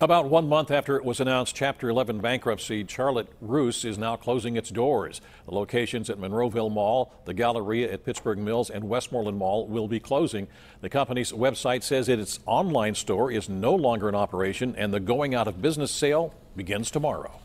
About one month after it was announced Chapter 11 bankruptcy, Charlotte Russe is now closing its doors. The locations at Monroeville Mall, the Galleria at Pittsburgh Mills, and Westmoreland Mall will be closing. The company's website says its online store is no longer in operation and the going out of business sale begins tomorrow.